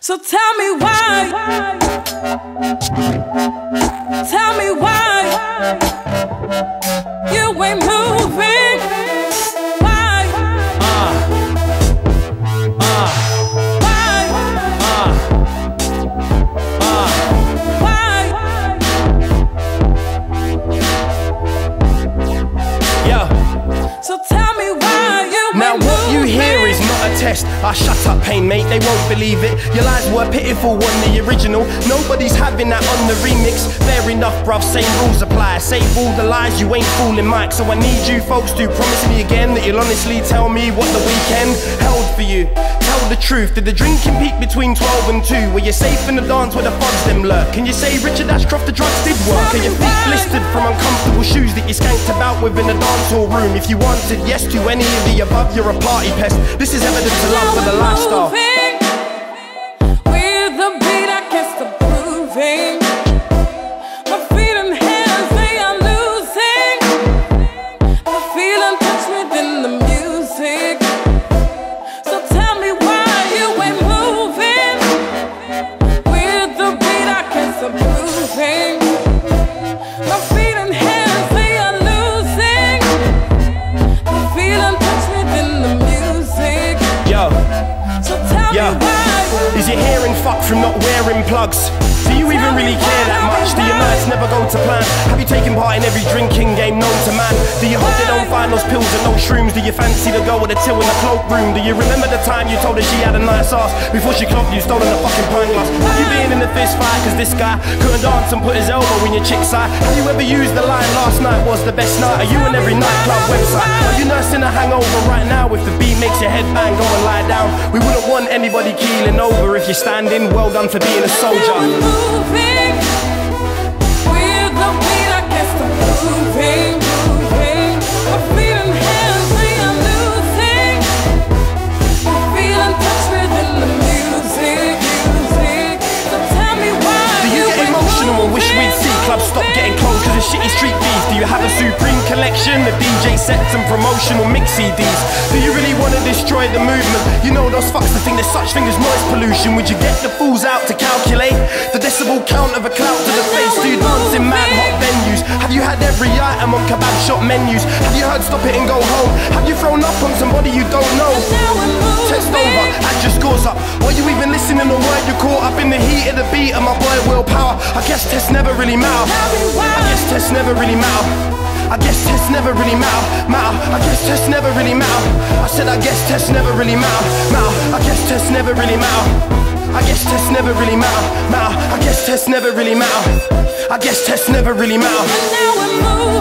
So tell me why. Tell me why you ain't moving. Why? Why? Why? Yeah. So tell test. I shut up, Pane, mate. They won't believe it. Your lies were pitiful on the original. Nobody's having that on the remix. Fair enough, bruv. Same rules apply. Save all the lies, you ain't fooling Mike. So I need you folks to promise me again that you'll honestly tell me what the weekend held for you. Tell the truth. Did the drinking peak between 12 and 2? Were you safe in the dance where the fogs them lurk? Can you say Richard Ashcroft the drugs did work? Are your feet blistered from uncomfortable shoes that you skanked about within a dance hall room? If you wanted yes to any of the above, you're a party pest. This is evidence of love for the lifestyle. Is your hearing fucked from not wearing plugs? Do you even really care that much? Do your nights never go to plan? Have you taken part in every drinking game known to man? Do you hope they don't find those pills and those shrooms? Do you fancy the girl with the till in the cloakroom? Do you remember the time you told her she had a nice ass before she clocked you, stolen a fucking pint glass? Have you been in a fist fight cause this guy couldn't dance and put his elbow in your chick's eye? Have you ever used the line last night was the best night? Are you on every nightclub website? Are you nursing a hangover right now? If the beat makes your head bang, go and lie down. We wouldn't want anybody keeling over if you're standing. Well done for being a soldier. Now I'm moving with the beat. I can't stop moving, moving. My feet and hands, they are losing. I feel in touch within the music, music. So tell me why Do you get emotional and wish we'd see clubs stop getting closed because of shitty street beef? Do you have a supreme collection of DJ sets and promotional mix CDs? Do you really want to destroy the movement? You know those fucks that think there's such thing as noise pollution. Would you get the fools out to calculate the decibel count of a clout to the face? Do you dance in mad hot venues? Have you had every item on kebab shop menus? Have you heard stop it and go home? Have you thrown up on somebody you don't know? Test over, add your scores up. Are you even listening or were you caught up in the heat of the beat of my boy Will Power? I guess tests never really matter. I guess tests never really matter. I guess tests never really matter. Matter. I guess tests never really matter. I said I guess tests never really matter. I guess tests never really matter. I guess tests never really matter. I guess tests never really matter. I guess tests never really matter.